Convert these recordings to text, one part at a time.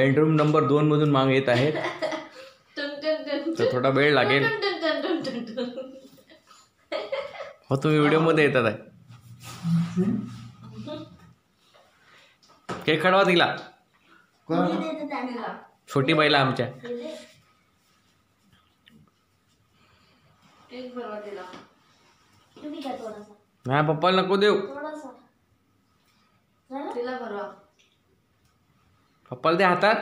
Bedroom number दोन मधून माग येत आहेत. तर थोडा वेळ लागेल. हो तुम्ही व्हिडिओमध्ये येतात. आहे केक खडवा तिला. छोटी बाईला आमच्या. एक बरोबर दिला हा पप्पाला नको देऊ. तिला बरोबर पप्पाला दे हातात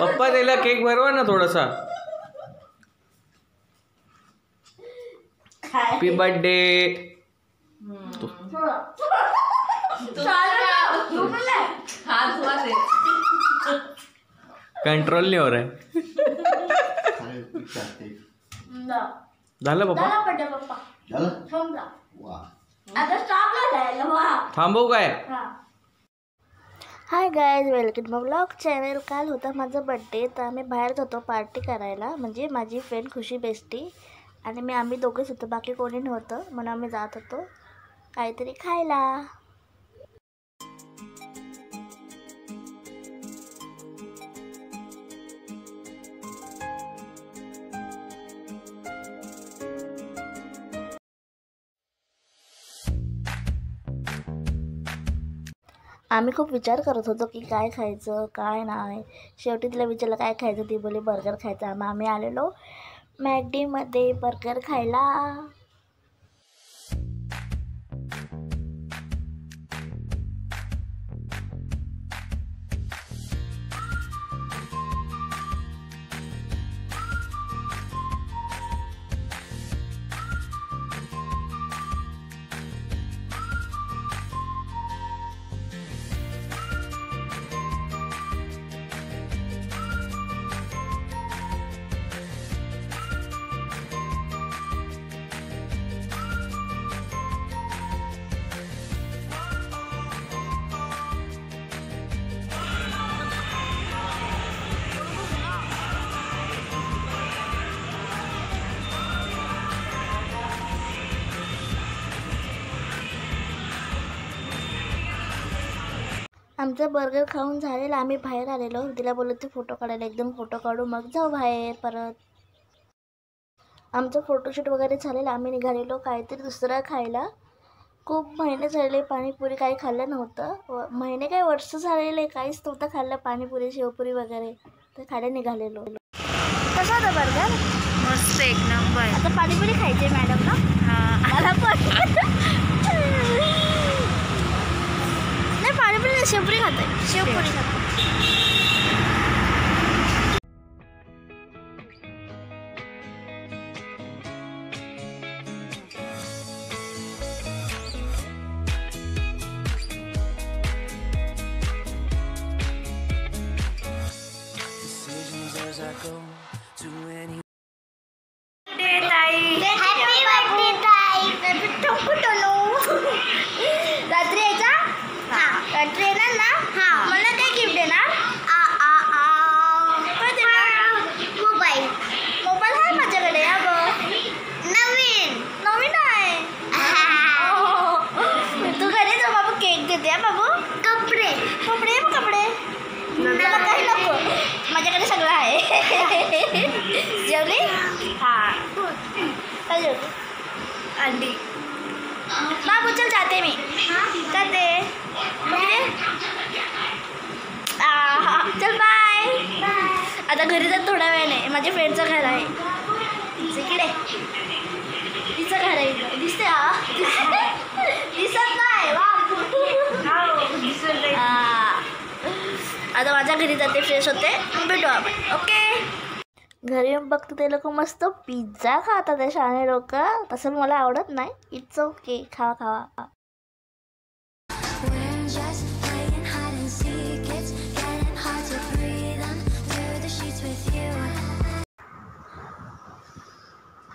पप्पा त्याला केक भरवा ना थोडासा। हॅपी बर्थडे हात धुवा दे कंट्रोल नाही हो रहा है। झालं पप्पा। थांबवू काय? हाय गायज वेलकम मग ब्लॉग चॅनल काल होता माझा बड्डे तर आम्ही बाहेर जातो पार्टी करायला. म्हणजे माझी फ्रेंड खुशी बेस्टी आणि मी आम्ही दोघेच होतो. बाकी कोणी नव्हतं म्हणून आम्ही जात होतो. काहीतरी खायला. आम्ही खूप विचार करत होतो की काय खायचं काय नाही. शेवटी तिला विचारलं काय खायचं? ती बोली बर्गर खायचा. मग आम्ही आलेलो मॅगडीमध्ये बर्गर खायला. आमचं बर्गर खाऊन झालेलं आम्ही बाहेर आलेलो. तिला बोललो ते फोटो काढायला एकदम फोटो काढू मग जाऊ बाहेर परत. आमचं फोटोशूट वगैरे झालेलं आम्ही निघालेलो काहीतरी दुसरं खायला. खूप महिने झालेले पाणीपुरी काही खाल्लं नव्हतं. व महिने काही वर्ष झालेले काहीच नव्हतं खाल्लं पाणीपुरी शेवपुरी वगैरे. तर खायला निघालेलो. कसा होता बर्गर मस्त एक नंबर आता पाणीपुरी खायची मॅडम ना? मला पण. नाही पाणीपुरी नाही शेवपुरी खाते शेवपुरी खाते आता घरी जात वेळ आहे माझ्या फ्रेंडचं घर आहे. तिकडे तिचं घर आहे दिसते दिसत नाही आता माझ्या घरी जाते फ्रेश होते. भेटू आपण. ओके घरी येऊन बघतो ते लोक मस्त पिझ्झा खातात ते शाणे लोक. तसं मला आवडत नाही. इट्स ओके खावा खावा.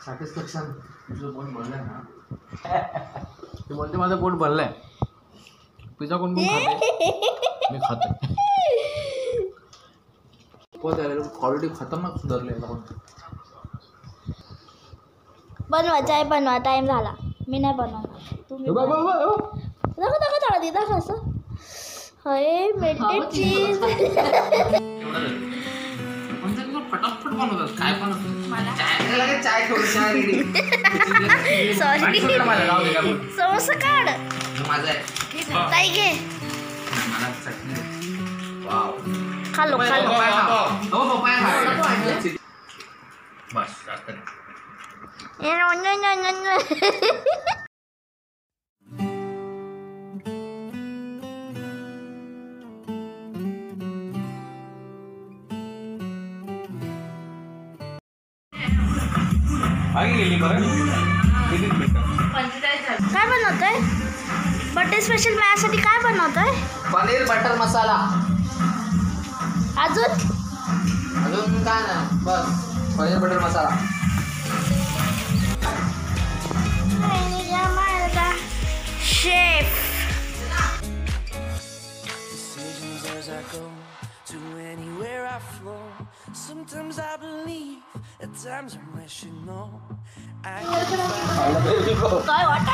सॅटिस्फॅक्शन तुझं मन भरलंय ना? ते बोलते माझं पोट भरलंय. पिझ्झा कोण कोण खाते? मी खाते. क्वालिटी खतरनाक सुधारली आहे बनवायचं आहे बनवा टाइम झाला. मी नाही बनवणार. तुम्ही हे बघ. दाखव दाखव दाखव असं. हय मेल्टेड चीज सॉरी माझं राहू दे का बोल. समोसा काढ माझं आहे ताई घे मला चटणी दे. वाव खालो खालो पप्पाया खा. हो, पप्पाया खा. बस गेली बरं काय बनवतोय? बर्थडे स्पेशल माझ्यासाठी काय बनवतोय? पनीर बटर मसाला. अजून? अजून काय नाही. बस. Paneer butter masala. Chef I flow. Sometimes I believe, at times I'm rational. I Unbelievable. I want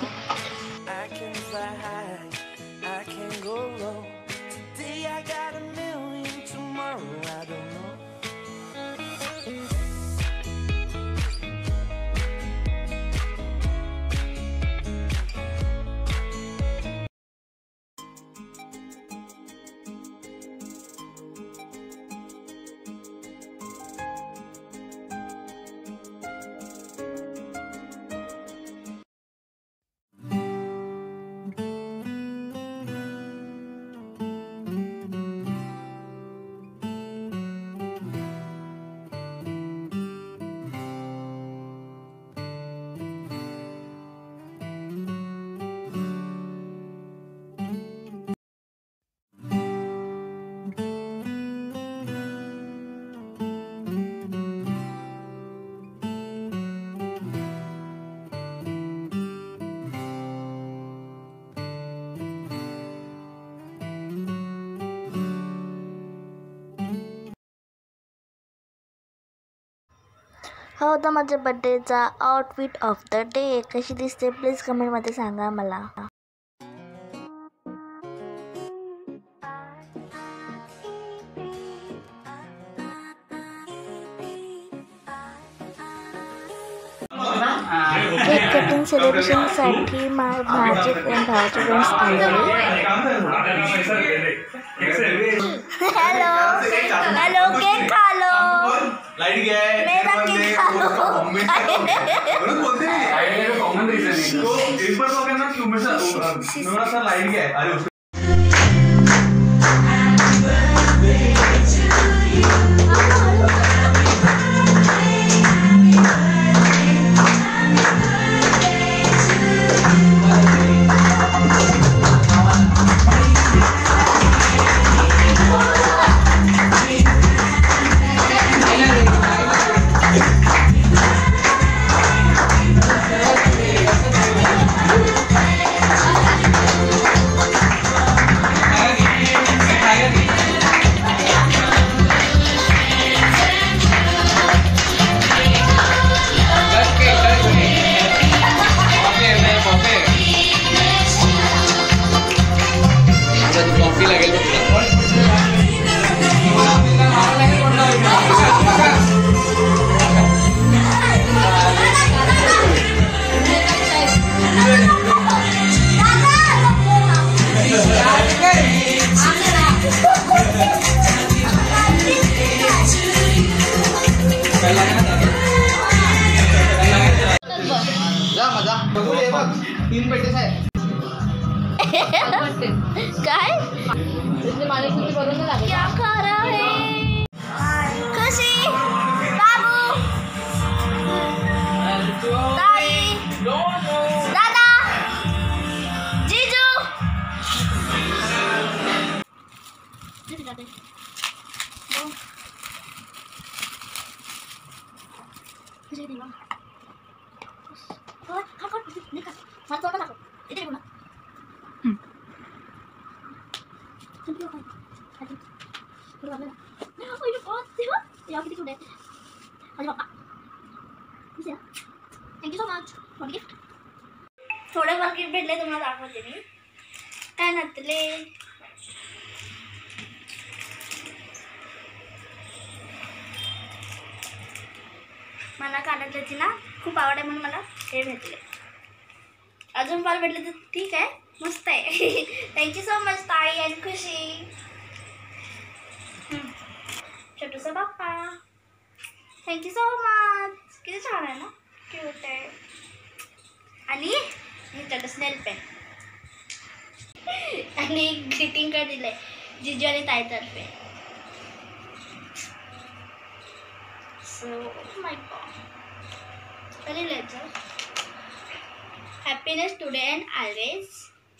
that. हा होता माझ्या बड्डेचा आउटफिट ऑफ़ द डे कशी दिसते? प्लीज़ कमेंटमध्ये सांगा मला. केक कटिंग सेलिब्रेशनसाठी माझे फ्रेंड भावाचे फ्रेंड्स आलेले हॅलो हॅलो केक हाइड गया है. मेरा मम्मी बोलते नहीं हाइड गया कॉमन रीजन है तो एक बार तो कहना कि हमेशा थोड़ा सा लाइट गया है। अरे Oh वाटते काय माणूस बरोबर लागेल कशी बाबू Ini kan, satu apa nak? Ini mana? मला कानातल्याची ना खूप आवड आहे म्हणून मला हे भेटले. अजून पाल भेटले तर ठीक आहे. मस्त आहे. थँक्यू सो मच ताई आणि Khushi. छोटूसा Bappa. Thank you so much किती छान आहे ना. क्यूट आहे. आणि हे त्याचं स्नेल पेन आणि ग्रीटिंग कार्ड दिलंय. जिजू आणि ताईतर्फे. सो माय गॉड कधी लिहायचं happiness today and always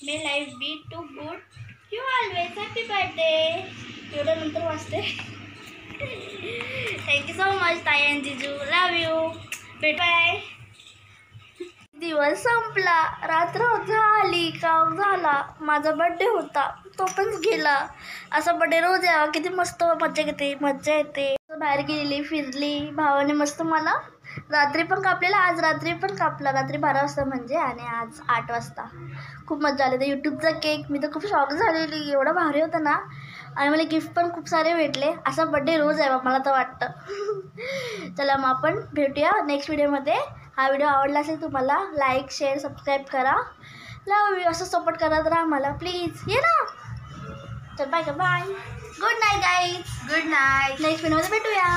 may life be too good you always happy birthday एवढं नंतर वाचते. थँक्यू सो मच ताई अँड जिजू. लव यू भेट बाय दिवस संपला. रात्र झाली. काम झाला. माझा बड्डे होता. तो पण गेला. असा बड्डे रोज यावा किती मस्त मज्जा येते. मज्जा येते. बाहेर गेलेली फिरली भावाने मस्त मला रात्री पण कापलेला आज रात्री पण कापला रात्री बारा वाजता म्हणजे आणि आज आठ वाजता. खूप मजा आली. तर यूट्यूबचा केक मी तर खूप शॉक झालेली. एवढा भारी होता ना. आणि मला गिफ्ट पण खूप सारे भेटले. असा बड्डे रोज आहे बा, मला तर वाटतं. चला मग आपण भेटूया नेक्स्ट व्हिडिओमध्ये हा व्हिडिओ आवडला असेल तुम्हाला लाईक शेअर सबस्क्राईब करा. लव असं सपोर्ट करत राहा मला प्लीज ये ना. चल बाय का bye good night guys good night next व्हिडिओमध्ये भेटूया